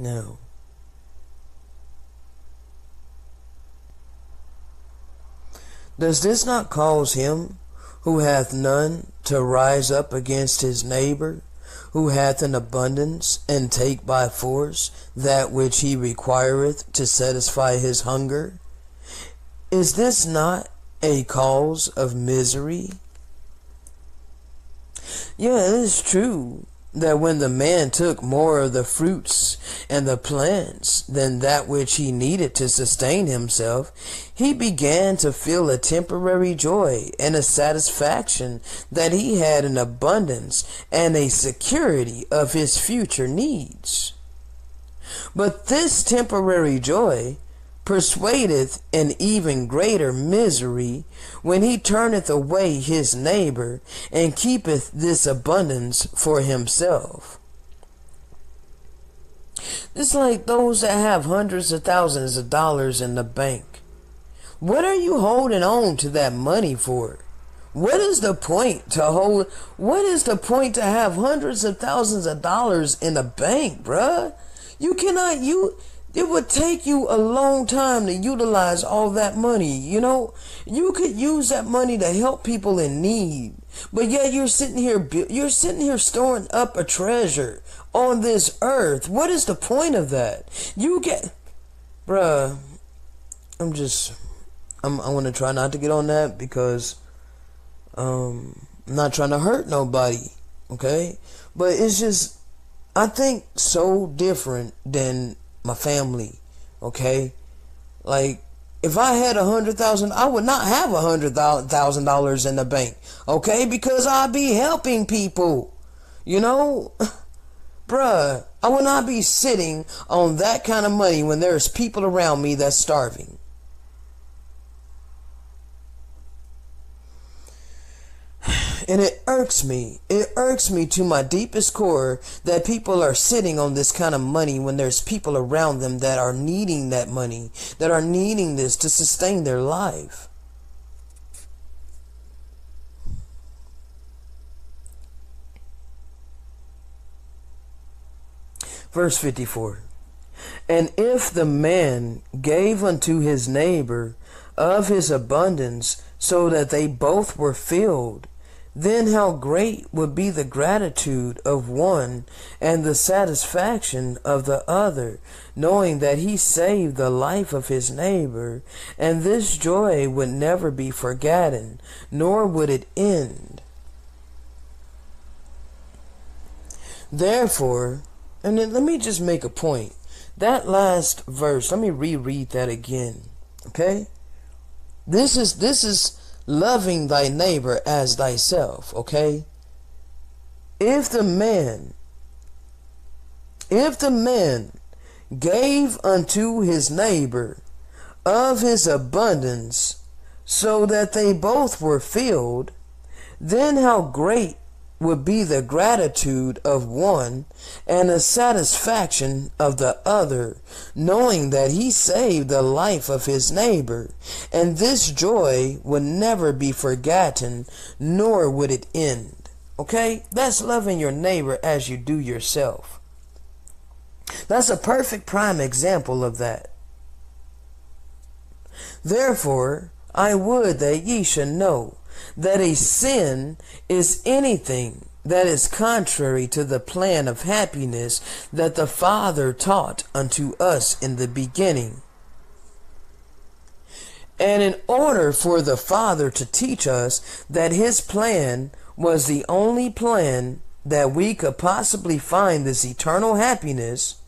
No. Does this not cause him who hath none to rise up against his neighbor, who hath an abundance, and take by force that which he requireth to satisfy his hunger? Is this not a cause of misery? Yeah, it is true that when the man took more of the fruits and the plants than that which he needed to sustain himself, he began to feel a temporary joy and a satisfaction that he had an abundance and a security of his future needs. But this temporary joy persuadeth an even greater misery when he turneth away his neighbor and keepeth this abundance for himself. It's like those that have hundreds of thousands of dollars in the bank. What are you holding on to that money for? What is the point to hold? What is the point to have hundreds of thousands of dollars in the bank, bruh? You cannot, you, it would take you a long time to utilize all that money. You know, you could use that money to help people in need. But yet you're sitting here, you're sitting here storing up a treasure on this earth. What is the point of that? You get, bruh, I'm just, I'm, I want to try not to get on that because, um, I'm not trying to hurt nobody. Okay. But it's just, I think so different than my family. Okay, like if I had a hundred thousand, I would not have a hundred thousand dollars in the bank. Okay, because I'd be helping people. You know, bruh, I would not be sitting on that kind of money when there's people around me that's starving. And it irks me. It irks me to my deepest core that people are sitting on this kind of money when there's people around them that are needing that money, that are needing this to sustain their life. Verse 54 And if the man gave unto his neighbor of his abundance, so that they both were filled, then how great would be the gratitude of one and the satisfaction of the other, knowing that he saved the life of his neighbor, and this joy would never be forgotten, nor would it end. Therefore, and then let me just make a point. That last verse, let me reread that again. Okay? This is this is loving thy neighbor as thyself, okay? If the man, if the man gave unto his neighbor of his abundance, so that they both were filled, then how great would be the gratitude of one and the satisfaction of the other, knowing that he saved the life of his neighbor, and this joy would never be forgotten, nor would it end. Okay? That's loving your neighbor as you do yourself. That's a perfect prime example of that. Therefore, I would that ye should know that a sin is anything that is contrary to the plan of happiness that the Father taught unto us in the beginning. And in order for the Father to teach us that his plan was the only plan that we could possibly find this eternal happiness,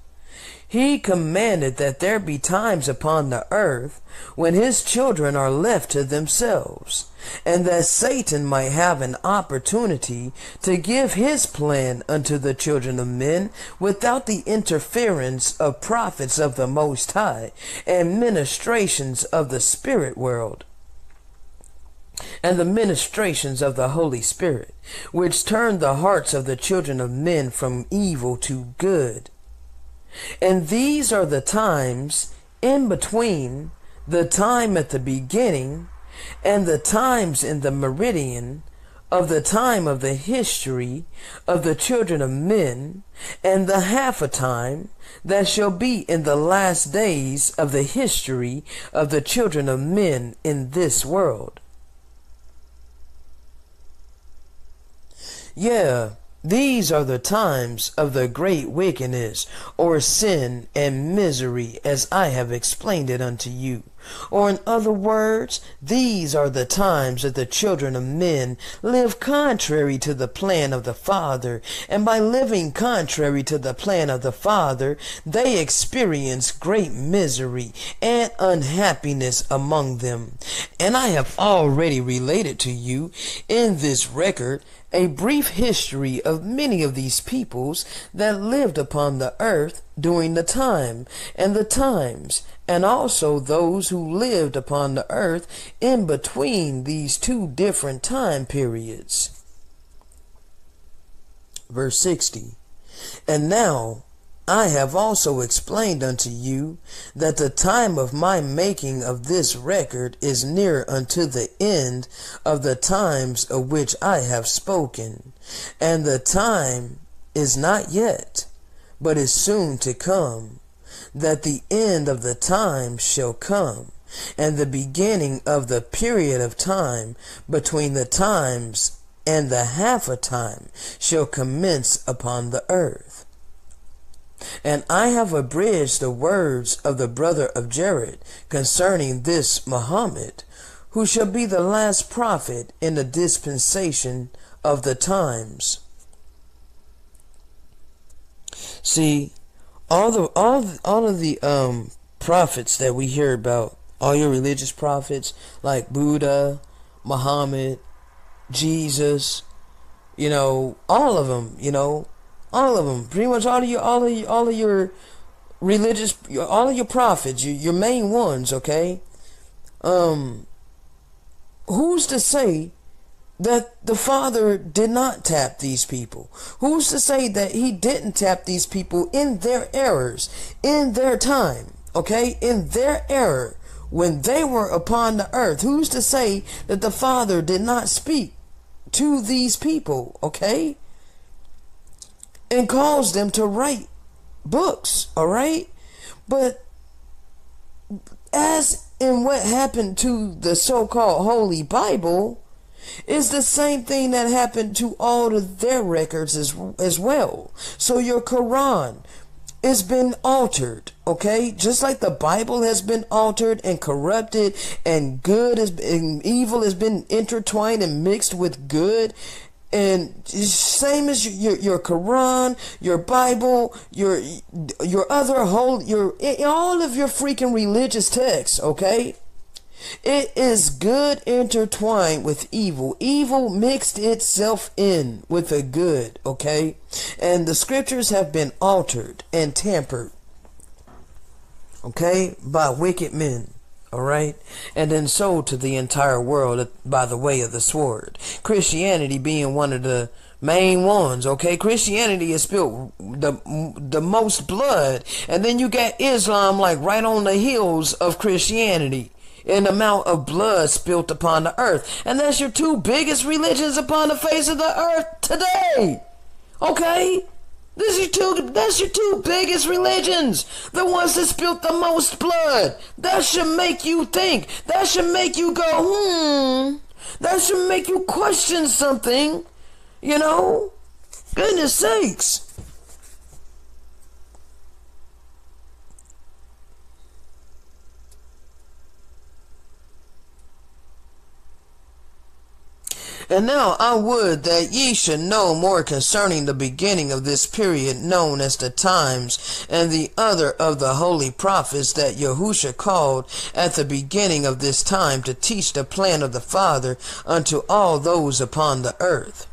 he commanded that there be times upon the earth when his children are left to themselves, and that Satan might have an opportunity to give his plan unto the children of men without the interference of prophets of the Most High and ministrations of the spirit world and the ministrations of the Holy Spirit, which turn the hearts of the children of men from evil to good and these are the times in between the time at the beginning and the times in the meridian of the time of the history of the children of men, and the half a time that shall be in the last days of the history of the children of men in this world. Yeah, these are the times of the great wickedness, or sin and misery, as I have explained it unto you. Or in other words, these are the times that the children of men live contrary to the plan of the Father, and by living contrary to the plan of the Father, they experience great misery and unhappiness among them. And I have already related to you in this record a brief history of many of these peoples that lived upon the earth during the time and the times, and also those who lived upon the earth in between these two different time periods. Verse 60 And now I have also explained unto you that the time of my making of this record is near unto the end of the times of which I have spoken, and the time is not yet, but is soon to come, that the end of the time shall come, and the beginning of the period of time between the times and the half a time shall commence upon the earth. And I have abridged the words of the brother of Jared concerning this Muhammad, who shall be the last prophet in the dispensation of the times. See, all the all all of the um prophets that we hear about, all your religious prophets like Buddha, Muhammad, Jesus, you know, all of them, you know, all of them, pretty much all of your, all of your, all of your religious, all of your prophets, your, your main ones, okay? Um, who's to say that the Father did not tap these people? Who's to say that He didn't tap these people in their errors, in their time, okay? In their error, when they were upon the earth? Who's to say that the Father did not speak to these people, okay? And calls them to write books, all right? But as in what happened to the so called Holy Bible, is the same thing that happened to all of their records as, as well. So your Quran has been altered, okay? Just like the Bible has been altered and corrupted, and good has been, evil has been intertwined and mixed with good and same as your, your Quran, your Bible, your your other whole your all of your freaking religious texts, okay? It is good intertwined with evil. Evil mixed itself in with the good, okay? And the scriptures have been altered and tampered, okay, by wicked men. All right, and then sold to the entire world by the way of the sword. Christianity being one of the main ones. Okay, Christianity has spilled the the most blood, and then you got Islam like right on the heels of Christianity. In amount of blood spilt upon the earth, and that's your two biggest religions upon the face of the earth today. Okay, this is your two, that's your two biggest religions. The ones that spilt the most blood. That should make you think. That should make you go, hmm. That should make you question something. You know? Goodness sakes. And now I would that ye should know more concerning the beginning of this period known as the times, and the other of the holy prophets that Yahusha called at the beginning of this time to teach the plan of the Father unto all those upon the earth.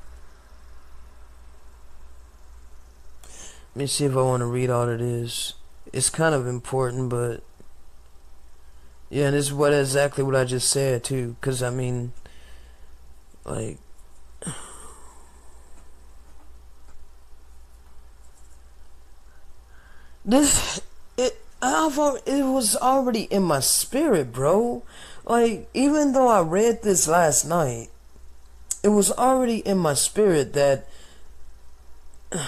Let me see if I want to read all of this. It's kind of important, but yeah, and this is what exactly what I just said too, because I mean like this it I've it was already in my spirit, bro. Like even though I read this last night, it was already in my spirit that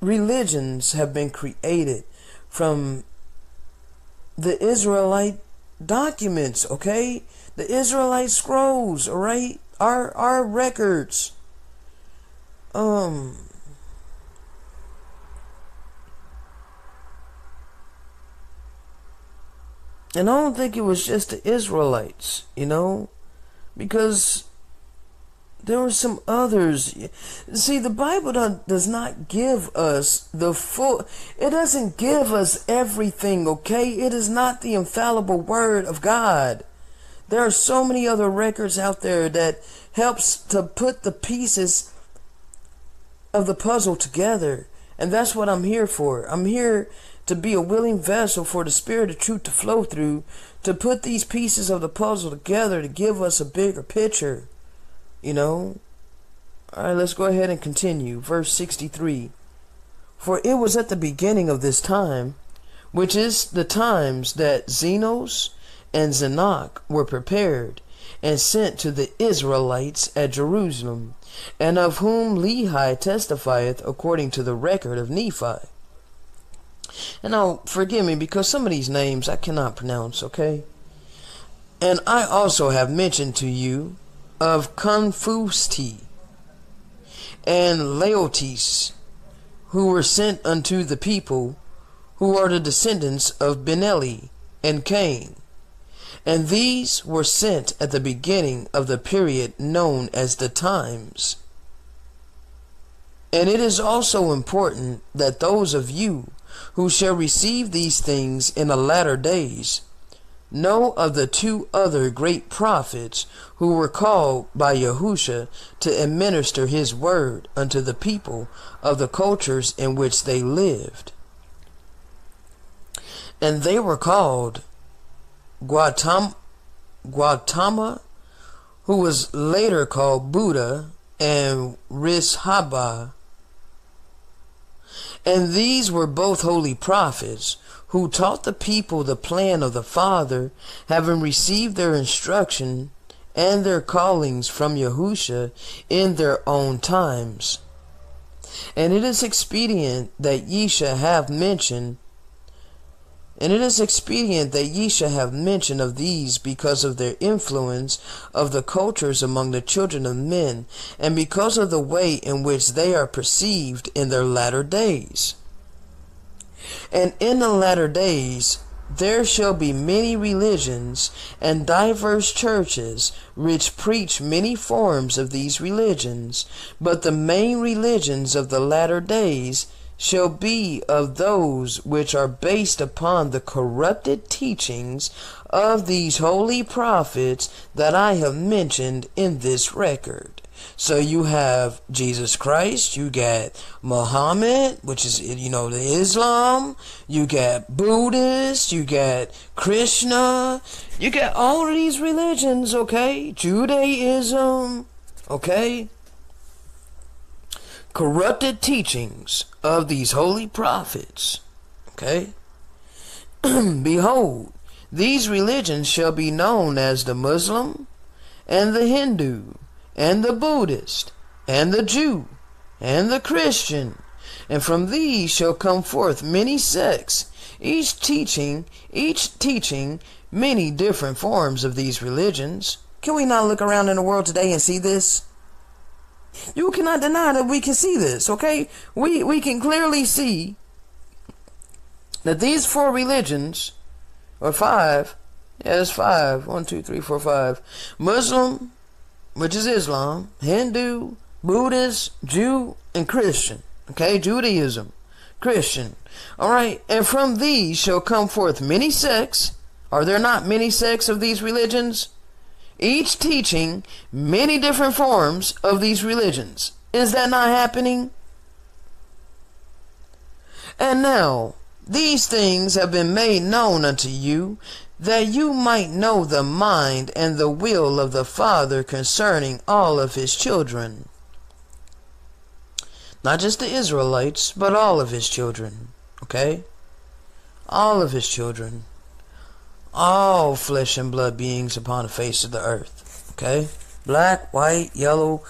religions have been created from the Israelite documents, okay? The Israelite scrolls, right? Our our records. Um And I don't think it was just the Israelites, you know, because there were some others. See, the Bible does not give us the full, it doesn't give us everything, okay? It is not the infallible word of God. There are so many other records out there that helps to put the pieces of the puzzle together. And that's what I'm here for. I'm here to be a willing vessel for the spirit of truth to flow through, to put these pieces of the puzzle together to give us a bigger picture. You know? Alright, let's go ahead and continue. Verse 63. For it was at the beginning of this time, which is the times that Zenos and Zenock were prepared and sent to the Israelites at Jerusalem, and of whom Lehi testifieth according to the record of Nephi. And now, forgive me because some of these names I cannot pronounce, okay? And I also have mentioned to you of Confusti and Laotis, who were sent unto the people, who are the descendants of Benelli and Cain, and these were sent at the beginning of the period known as the times. And it is also important that those of you who shall receive these things in the latter days know of the two other great prophets who were called by Yahusha to administer his word unto the people of the cultures in which they lived. And they were called Gautama, who was later called Buddha, and Rishaba. And these were both holy prophets who taught the people the plan of the Father, having received their instruction and their callings from Yahusha in their own times. And it is expedient that ye shall have mention and it is expedient that ye shall have mention of these because of their influence of the cultures among the children of men, and because of the way in which they are perceived in their latter days. And in the latter days there shall be many religions and diverse churches which preach many forms of these religions, but the main religions of the latter days shall be of those which are based upon the corrupted teachings of these holy prophets that I have mentioned in this record. So you have Jesus Christ, you got Muhammad, which is, you know, the Islam, you got Buddhist, you got Krishna, you got all of these religions, okay? Judaism, okay? Corrupted teachings of these holy prophets. Okay? Behold, these religions shall be known as the Muslim, and the Hindu, and the Buddhist, and the Jew, and the Christian. And from these shall come forth many sects, each teaching, each teaching many different forms of these religions. Can we not look around in the world today and see this? You cannot deny that we can see this, okay? We we can clearly see that these four religions, or five, yeah, five. One, two, three, four, five. Muslim, which is Islam, Hindu, Buddhist, Jew, and Christian. Okay, Judaism, Christian. Alright, and from these shall come forth many sects. Are there not many sects of these religions? Each teaching many different forms of these religions. Is that not happening? And now, these things have been made known unto you, that you might know the mind and the will of the Father concerning all of his children. Not just the Israelites, but all of his children. Okay? All of his children all flesh and blood beings upon the face of the earth. Okay? Black, white, yellow,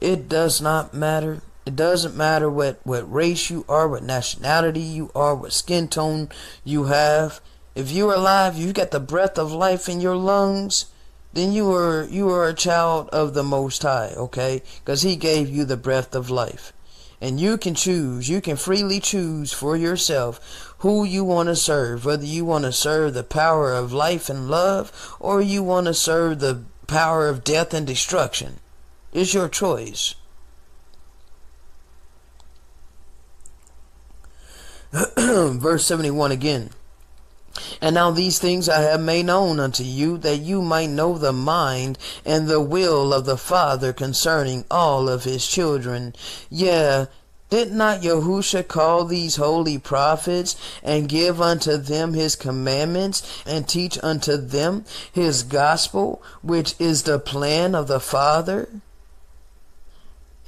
it does not matter. It doesn't matter what, what race you are, what nationality you are, what skin tone you have. If you're alive, you've got the breath of life in your lungs, then you are you are a child of the Most High, okay? Because He gave you the breath of life. And you can choose, you can freely choose for yourself who you want to serve, whether you want to serve the power of life and love, or you want to serve the power of death and destruction. It's your choice. Verse 71 again. And now these things I have made known unto you, that you might know the mind and the will of the Father concerning all of his children. Yea, did not Yahusha call these holy prophets and give unto them his commandments and teach unto them his gospel, which is the plan of the Father?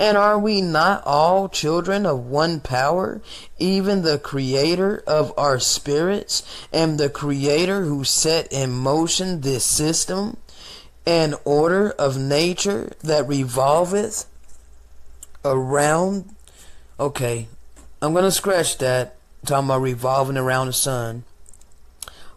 And are we not all children of one power, even the creator of our spirits and the creator who set in motion this system and order of nature that revolveth around? Okay, I'm to scratch that, talking about revolving around the sun.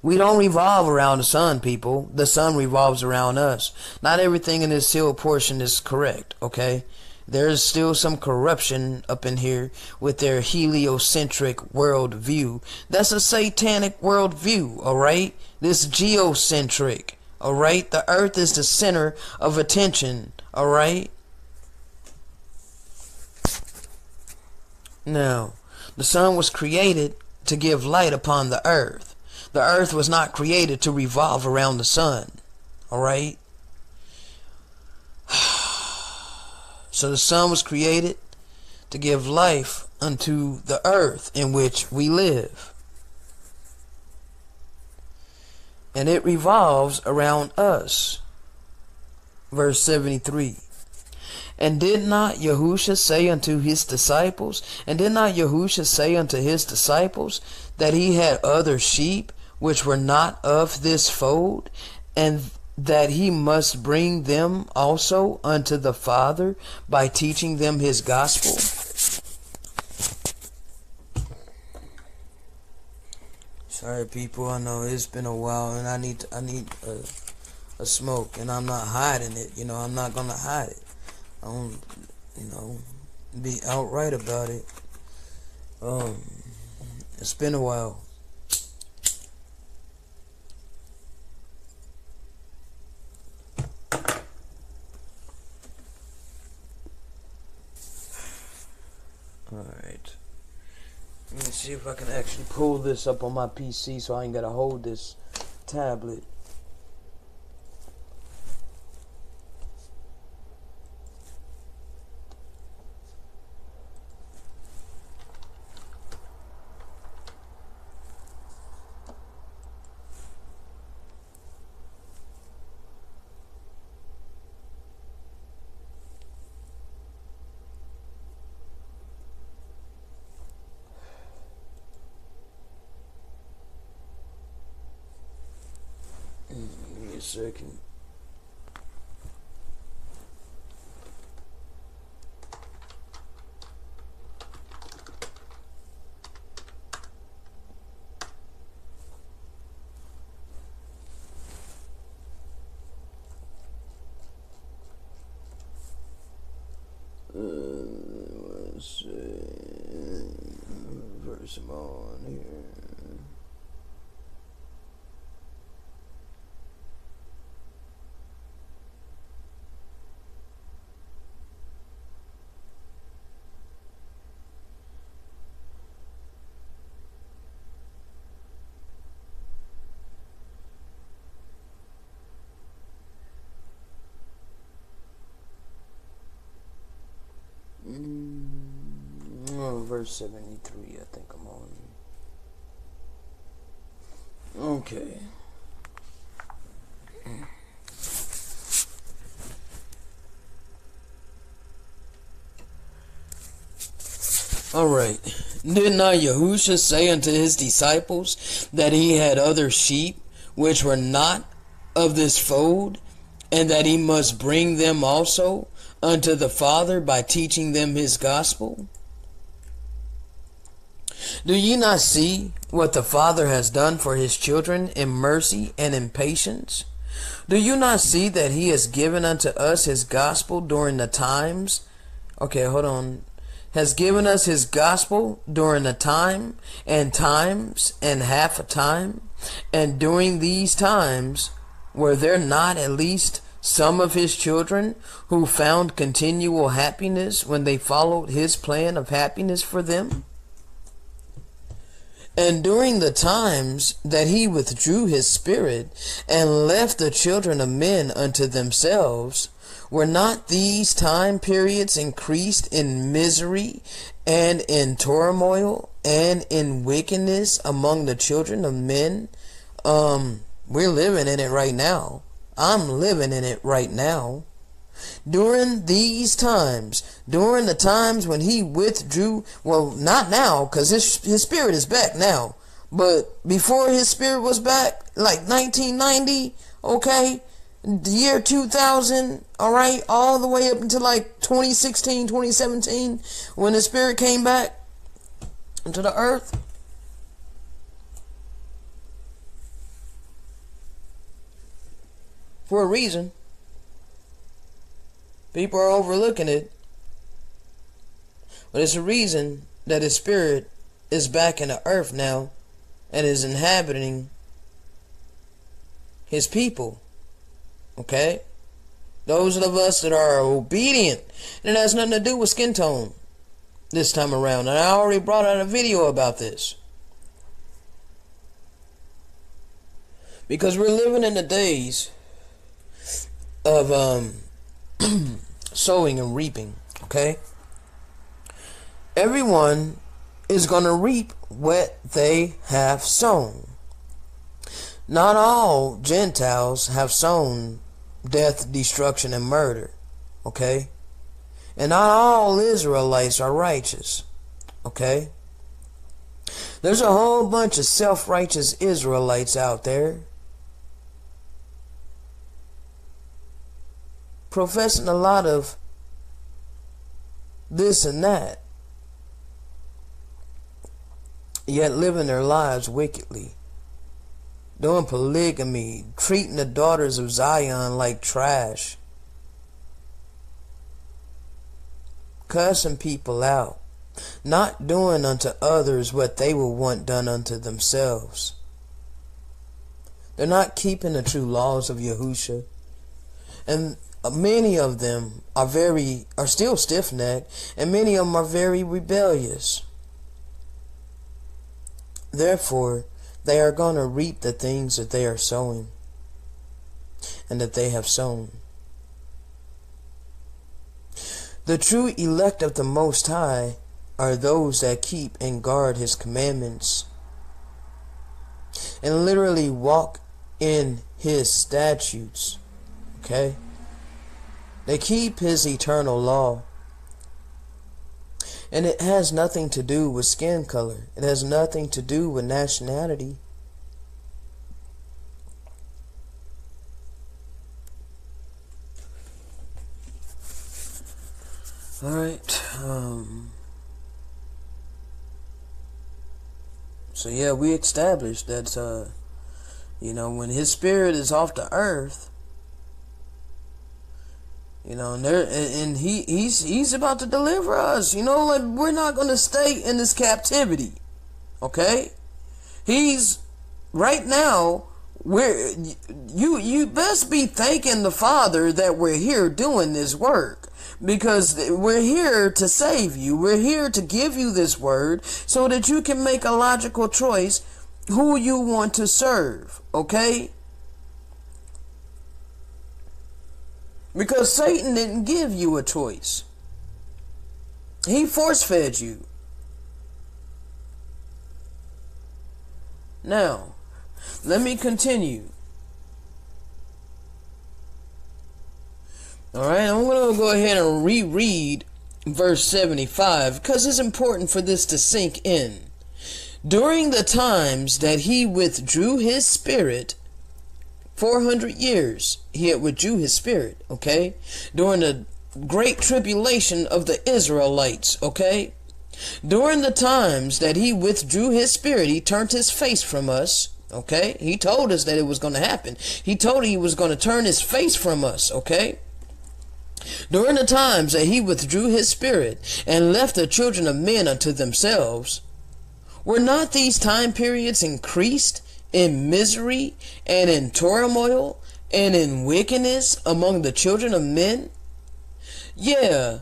We don't revolve around the sun, people. The sun revolves around us. Not everything in this sealed portion is correct, okay? There's still some corruption up in here with their heliocentric worldview. That's a satanic worldview, alright? This geocentric, alright? The earth is the center of attention, alright? Now, the sun was created to give light upon the earth. The earth was not created to revolve around the sun, alright? So the sun was created to give life unto the earth in which we live. And it revolves around us. Verse 73. And did not Yahusha say unto his disciples, and did not Yahusha say unto his disciples that he had other sheep which were not of this fold, and that he must bring them also unto the Father by teaching them his gospel? Sorry, people. I know it's been a while, and I need I need a, a smoke, and I'm not hiding it. You know, I'm not gonna hide it. I don't, you know, be outright about it. Um, it's been a while. Alright. Let me see if I can actually pull this up on my PC so I ain't gotta hold this tablet. Second. Seventy-three. I think I'm on. Okay. Alright. Did not Yahusha say unto his disciples that he had other sheep which were not of this fold, and that he must bring them also unto the Father by teaching them his gospel? Do ye not see what the Father has done for his children in mercy and in patience? Do you not see that he has given unto us his gospel during the times? Okay, hold on. Has given us his gospel during the time and times and half a time? And during these times, were there not at least some of his children who found continual happiness when they followed his plan of happiness for them? And during the times that he withdrew his spirit and left the children of men unto themselves, were not these time periods increased in misery and in turmoil and in wickedness among the children of men? Um, we're living in it right now. I'm living in it right now. During these times, during the times when he withdrew, well, not now, because his, his spirit is back now, but before his spirit was back, like 1990, okay, the year 2000, all right, all the way up until like 2016, 2017, when the spirit came back into the earth. For a reason. People are overlooking it. But it's a reason that his spirit is back in the earth now and is inhabiting his people. Okay? Those of us that are obedient. And it has nothing to do with skin tone this time around. And I already brought out a video about this. Because we're living in the days of um sowing and reaping, okay? Everyone is going to reap what they have sown. Not all Gentiles have sown death, destruction, and murder, okay? And not all Israelites are righteous, okay? There's a whole bunch of self-righteous Israelites out there professing a lot of this and that, yet living their lives wickedly, doing polygamy, treating the daughters of Zion like trash, cussing people out, not doing unto others what they will want done unto themselves. They're not keeping the true laws of Yahusha. And Uh, many of them are very are still stiff-necked and many of them are very rebellious. Therefore they are going to reap the things that they are sowing and that they have sown. The true elect of the most high are those that keep and guard his commandments and literally walk in his statutes okay they keep his eternal law. And it has nothing to do with skin color. It has nothing to do with nationality. Alright, um, so yeah, we established that, uh, you know, when his spirit is off the earth, you know, and there and he he's he's about to deliver us. You know, like we're not gonna stay in this captivity. Okay? He's right now we're you you best be thanking the Father that we're here doing this work because we're here to save you. We're here to give you this word so that you can make a logical choice who you want to serve. Okay? Because Satan didn't give you a choice. He force fed you. Now, let me continue. Alright, I'm going to go ahead and reread verse 75 because it's important for this to sink in. During the times that he withdrew his spirit 400 years he had withdrew his spirit, okay? During the great tribulation of the Israelites, okay? During the times that he withdrew his spirit, he turned his face from us, okay? He told us that it was going to happen. He told he was going to turn his face from us, okay? During the times that he withdrew his spirit and left the children of men unto themselves, were not these time periods increased in misery and in turmoil and in wickedness among the children of men? Yeah,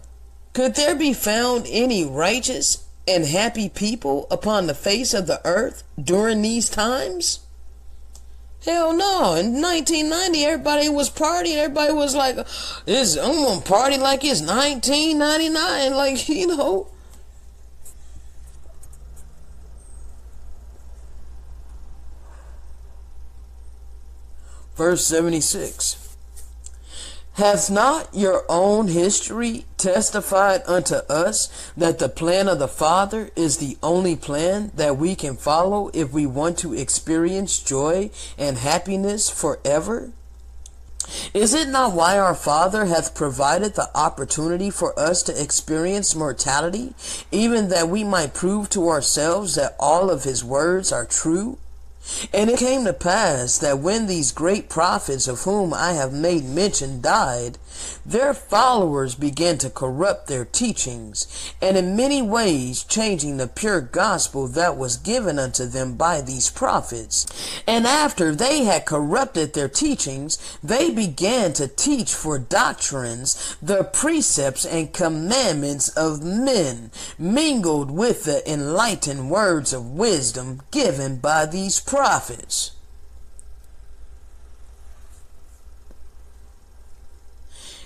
could there be found any righteous and happy people upon the face of the earth during these times? Hell no. In 1990, everybody was partying. Everybody was like, "This I'm gonna party like it's 1999." Like you know. Verse 76. Hath not your own history testified unto us that the plan of the Father is the only plan that we can follow if we want to experience joy and happiness forever? Is it not why our Father hath provided the opportunity for us to experience mortality, even that we might prove to ourselves that all of his words are true? And it came to pass that when these great prophets of whom I have made mention died, their followers began to corrupt their teachings, and in many ways changing the pure gospel that was given unto them by these prophets. And after they had corrupted their teachings, they began to teach for doctrines the precepts and commandments of men, mingled with the enlightened words of wisdom given by these prophets.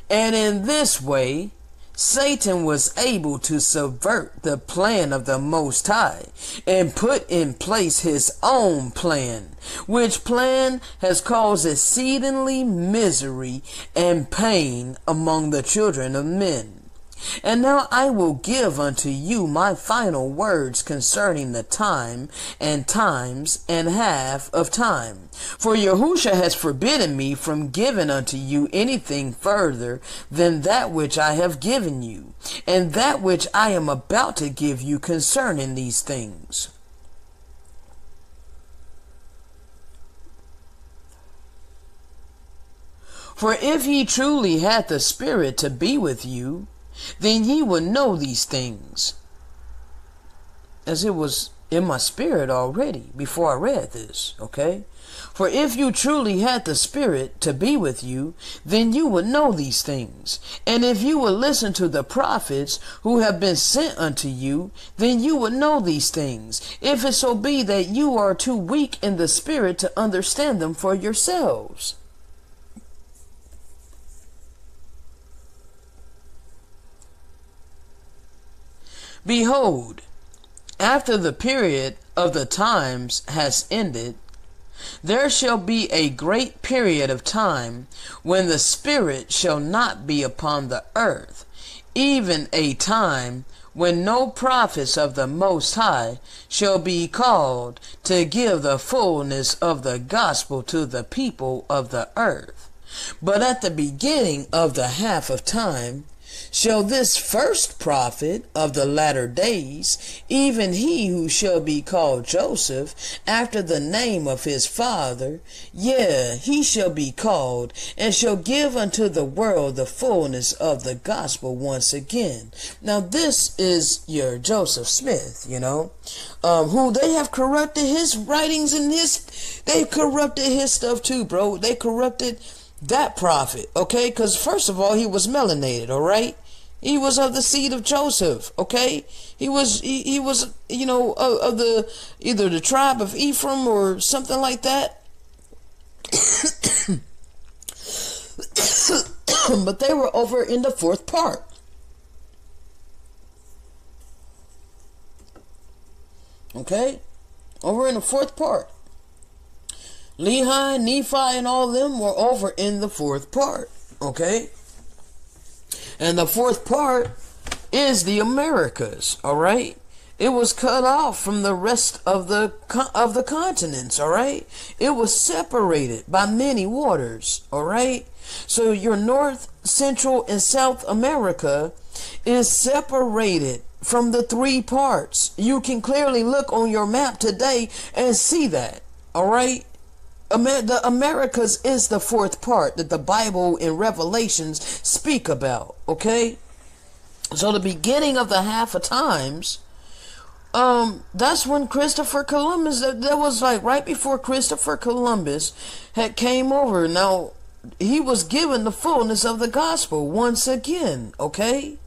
And in this way, Satan was able to subvert the plan of the Most High and put in place his own plan, which plan has caused exceedingly misery and pain among the children of men. And now I will give unto you my final words concerning the time and times and half of time. For Yahusha has forbidden me from giving unto you anything further than that which I have given you, and that which I am about to give you concerning these things. For if he truly had the Spirit to be with you, then ye will know these things. As it was in my spirit already before I read this, okay? For if you truly had the Spirit to be with you, then you would know these things. And if you would listen to the prophets who have been sent unto you, then you would know these things. If it so be that you are too weak in the Spirit to understand them for yourselves. Behold, after the period of the times has ended, there shall be a great period of time when the Spirit shall not be upon the earth, even a time when no prophets of the Most High shall be called to give the fullness of the gospel to the people of the earth. But at the beginning of the half of time, shall this first prophet of the latter days, even he who shall be called Joseph, after the name of his father, yea, he shall be called, and shall give unto the world the fullness of the gospel once again. Now this is your Joseph Smith, you know, um, who they have corrupted his writings and his, they've corrupted his stuff too, bro. They corrupted that prophet, okay? Because first of all, he was melanated, all right? He was of the seed of Joseph, okay? He was, he, he was, you know, of, of the, either the tribe of Ephraim or something like that. but they were over in the fourth part. Okay? Over in the fourth part. Lehi, Nephi, and all them were over in the fourth part. Okay? And the fourth part is the Americas, all right? It was cut off from the rest of the of the continents, all right? It was separated by many waters, all right? So your North, Central, and South America is separated from the three parts. You can clearly look on your map today and see that. All right? Amer- the Americas is the fourth part that the Bible in Revelations speak about. Okay? So the beginning of the half of times um that's when Christopher Columbus that, that was like right before Christopher Columbus had came over. Now he was given the fullness of the gospel once again, okay?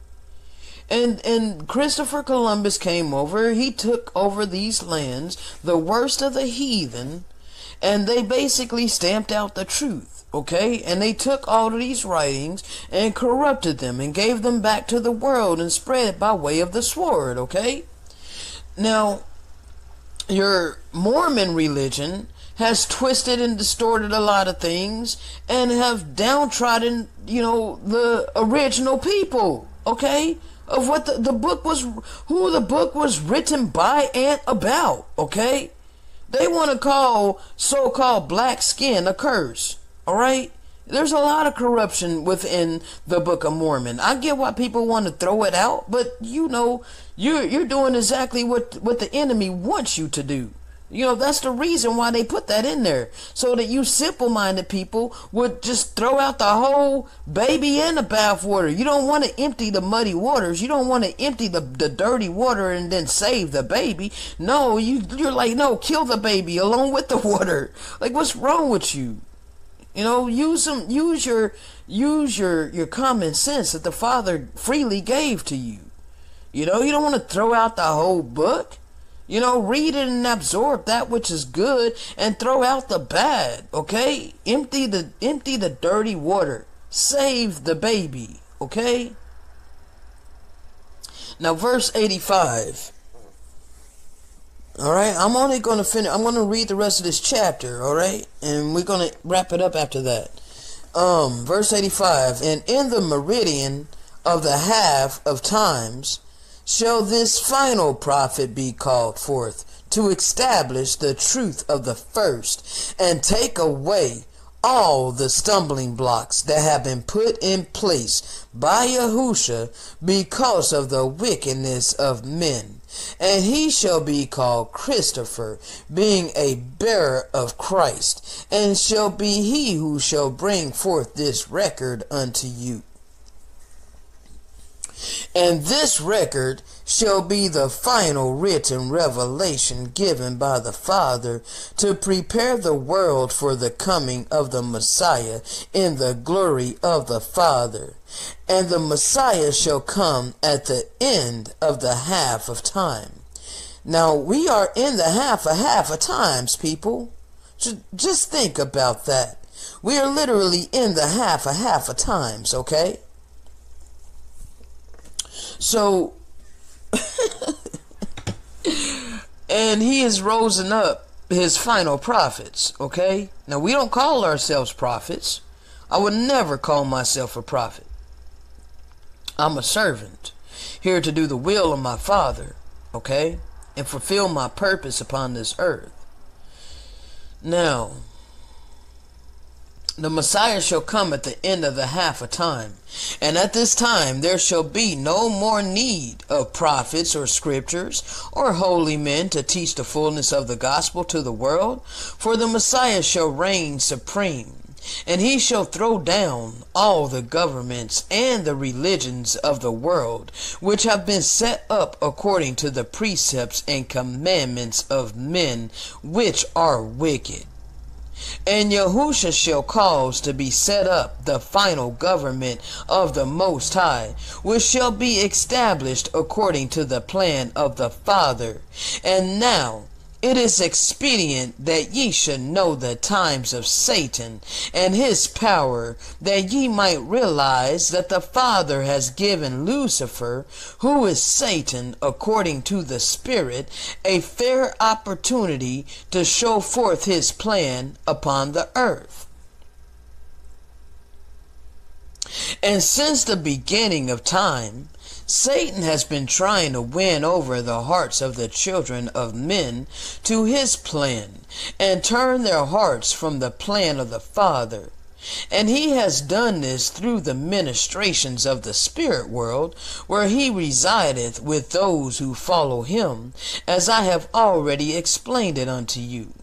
And and Christopher Columbus came over, he took over these lands, the worst of the heathen, and they basically stamped out the truth, okay? And they took all of these writings and corrupted them and gave them back to the world and spread it by way of the sword, okay? Now, your Mormon religion has twisted and distorted a lot of things and have downtrodden, you know, the original people, okay? of what the, the book was, who the book was written by and about, okay? They want to call so called black skin a curse, all right? There's a lot of corruption within the Book of Mormon. I get why people want to throw it out, but you know, you're you're doing exactly what what the enemy wants you to do. You know, that's the reason why they put that in there. So that you simple minded people would just throw out the whole baby in the bathwater. You don't want to empty the muddy waters. You don't want to empty the, the dirty water and then save the baby. No, you, you're like, no, kill the baby along with the water. Like, what's wrong with you? You know, use some, use your, use your, your common sense that the Father freely gave to you. You know, you don't want to throw out the whole book. You know, read it and absorb that which is good and throw out the bad, okay? Empty the empty the dirty water. Save the baby, okay? Now verse 85. All right, I'm only going to finish I'm going to read the rest of this chapter, all right? And we're going to wrap it up after that. Um verse 85, and in the meridian of the half of times shall this final prophet be called forth to establish the truth of the first and take away all the stumbling blocks that have been put in place by Yahusha because of the wickedness of men. And he shall be called Christopher, being a bearer of Christ, and shall be he who shall bring forth this record unto you. And this record shall be the final written revelation given by the Father to prepare the world for the coming of the Messiah in the glory of the Father. And the Messiah shall come at the end of the half of time. Now we are in the half a half of times, people. Just think about that. We are literally in the half a half of times, okay? So, and he is rosing up his final prophets, okay? Now, we don't call ourselves prophets. I would never call myself a prophet. I'm a servant, here to do the will of my Father, okay? And fulfill my purpose upon this earth. Now, the Messiah shall come at the end of the half a time. And at this time there shall be no more need of prophets or scriptures or holy men to teach the fullness of the gospel to the world. For the Messiah shall reign supreme. And he shall throw down all the governments and the religions of the world, which have been set up according to the precepts and commandments of men, which are wicked and Yahusha shall cause to be set up the final government of the Most High, which shall be established according to the plan of the Father. And now it is expedient that ye should know the times of Satan and his power, that ye might realize that the Father has given Lucifer, who is Satan according to the Spirit, a fair opportunity to show forth his plan upon the earth. And since the beginning of time, Satan has been trying to win over the hearts of the children of men to his plan and turn their hearts from the plan of the Father. And he has done this through the ministrations of the spirit world, where he resideth with those who follow him, as I have already explained it unto you.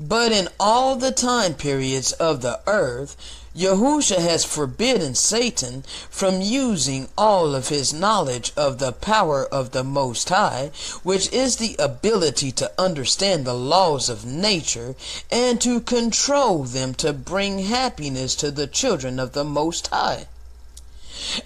But in all the time periods of the earth, Yahusha has forbidden Satan from using all of his knowledge of the power of the Most High, which is the ability to understand the laws of nature and to control them to bring happiness to the children of the Most High.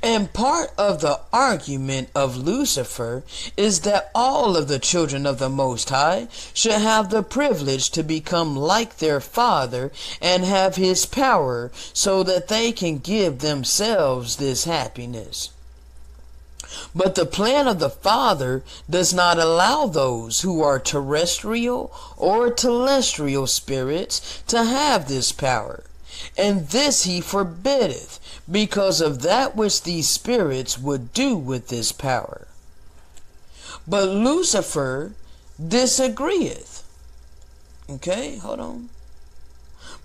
And part of the argument of Lucifer is that all of the children of the Most High should have the privilege to become like their Father and have His power so that they can give themselves this happiness. But the plan of the Father does not allow those who are terrestrial or telestial spirits to have this power. And this he forbiddeth, because of that which these spirits would do with this power. But Lucifer disagreeth. Okay, hold on.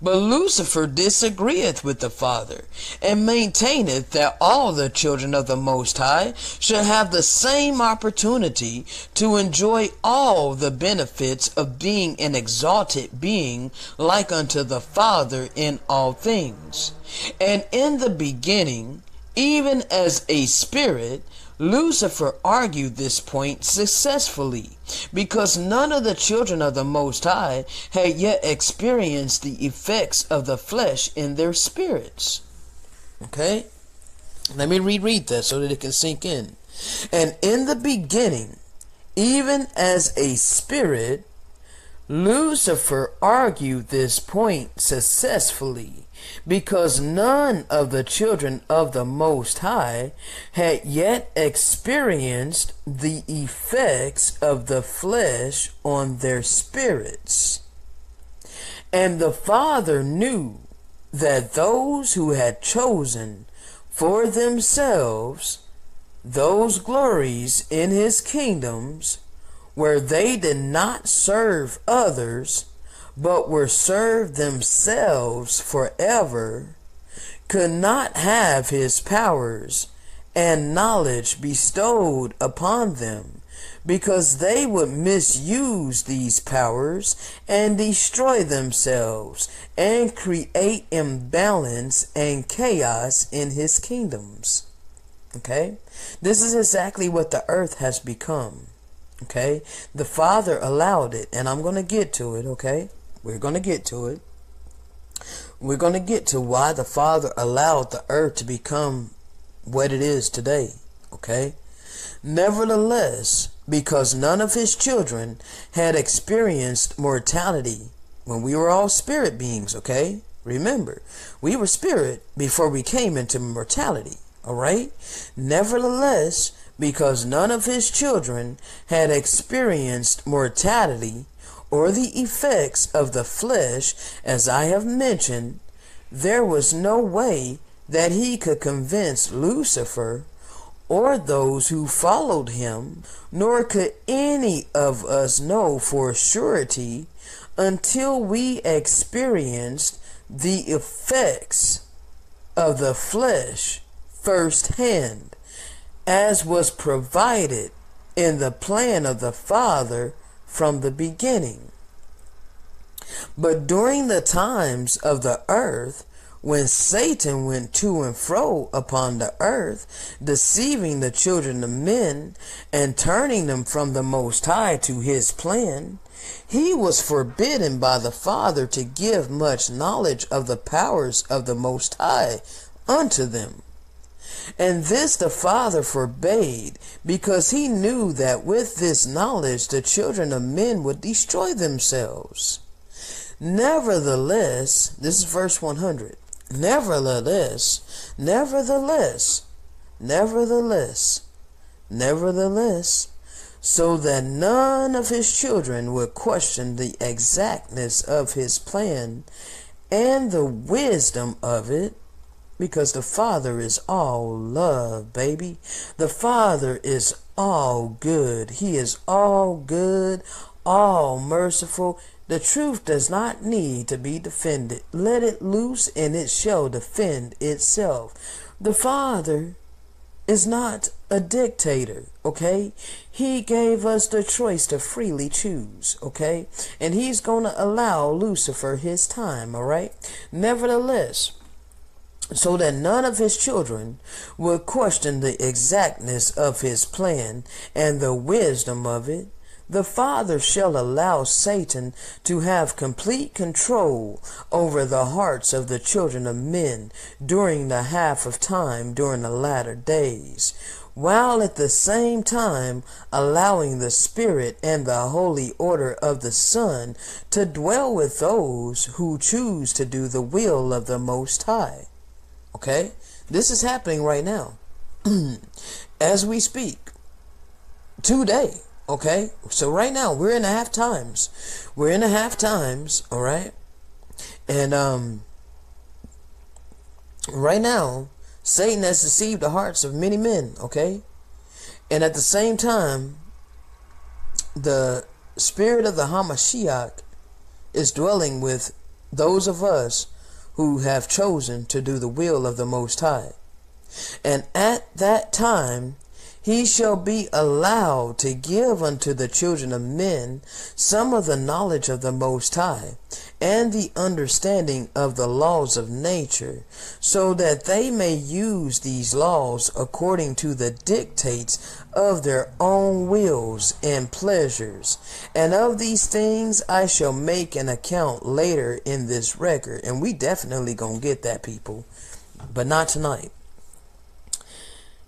But Lucifer disagreeth with the Father, and maintaineth that all the children of the Most High should have the same opportunity to enjoy all the benefits of being an exalted being like unto the Father in all things. And in the beginning, even as a spirit, Lucifer argued this point successfully because none of the children of the Most High had yet experienced the effects of the flesh in their spirits. Okay? Let me reread that so that it can sink in. And in the beginning, even as a spirit, Lucifer argued this point successfully because none of the children of the Most High had yet experienced the effects of the flesh on their spirits. And the Father knew that those who had chosen for themselves those glories in his kingdoms where they did not serve others but were served themselves forever, could not have his powers and knowledge bestowed upon them, because they would misuse these powers and destroy themselves and create imbalance and chaos in his kingdoms. Okay? This is exactly what the earth has become. Okay? The Father allowed it, and I'm going to get to it, okay? We're going to get to it. We're going to get to why the Father allowed the earth to become what it is today. Okay? Nevertheless, because none of his children had experienced mortality when we were all spirit beings, okay? Remember, we were spirit before we came into mortality, all right? Nevertheless, because none of his children had experienced mortality or the effects of the flesh, as I have mentioned, there was no way that he could convince Lucifer or those who followed him, nor could any of us know for surety until we experienced the effects of the flesh firsthand, as was provided in the plan of the Father from the beginning. But during the times of the earth, when Satan went to and fro upon the earth, deceiving the children of men and turning them from the Most High to his plan, he was forbidden by the Father to give much knowledge of the powers of the Most High unto them. And this the Father forbade, because he knew that with this knowledge the children of men would destroy themselves. Nevertheless, this is verse 100. Nevertheless, nevertheless, nevertheless, nevertheless, so that none of his children would question the exactness of his plan and the wisdom of it, Because the Father is all love, baby. The Father is all good. He is all good, all merciful. The truth does not need to be defended. Let it loose and it shall defend itself. The Father is not a dictator, okay? He gave us the choice to freely choose, okay? And he's going to allow Lucifer his time, all right? Nevertheless, so that none of his children would question the exactness of his plan and the wisdom of it, the Father shall allow Satan to have complete control over the hearts of the children of men during the half of time during the latter days, while at the same time allowing the Spirit and the holy order of the Son to dwell with those who choose to do the will of the Most High. Okay? This is happening right now. As we speak. Today. Okay? So right now we're in a half times. We're in a half times, alright? And um right now, Satan has deceived the hearts of many men, okay? And at the same time, the spirit of the Hamashiach is dwelling with those of us who have chosen to do the will of the Most High. And at that time, he shall be allowed to give unto the children of men some of the knowledge of the Most High, and the understanding of the laws of nature, so that they may use these laws according to the dictates of their own wills and pleasures. And of these things I shall make an account later in this record. And we definitely gonna get that, people. But not tonight.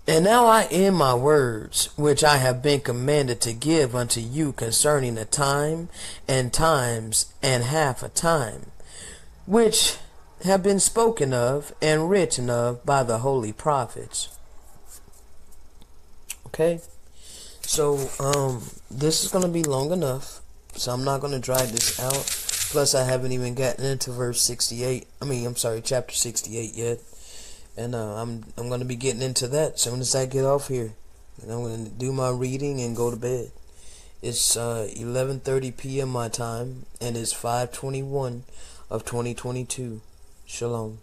And now I end my words, which I have been commanded to give unto you concerning a time, and times, and half a time, which have been spoken of and written of by the holy prophets. Okay? So, um, this is going to be long enough, so I'm not going to drag this out. Plus, I haven't even gotten into verse 68. I mean, I'm sorry, chapter 68 yet and uh, I'm I'm gonna be getting into that as soon as I get off here, and I'm gonna do my reading and go to bed. It's uh, 11:30 p.m. my time, and it's 5:21 of 2022. Shalom.